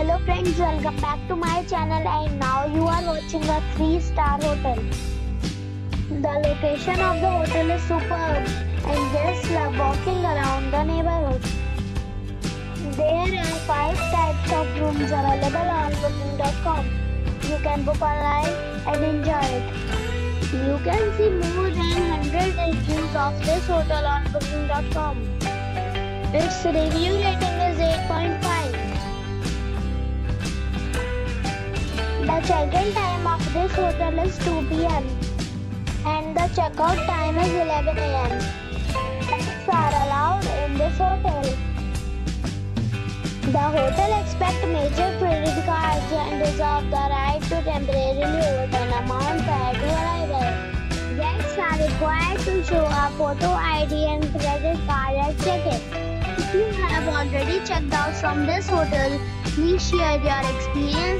Hello friends, welcome back to my channel and now you are watching a 3-star hotel. The location of the hotel is superb and guests love walking around the neighborhood. There are 5 types of rooms available on booking.com. You can book online and enjoy it. You can see more than 100 reviews of this hotel on booking.com. Its review rating Check-in time of this hotel is 2 p.m. and the checkout time is 11 a.m. Pets are allowed in this hotel. The hotel expects major credit cards and reserves the right to temporarily hold an amount prior to arrival. Guests are required to show a photo ID and credit card at check-in. If you have already checked out from this hotel, please share your experience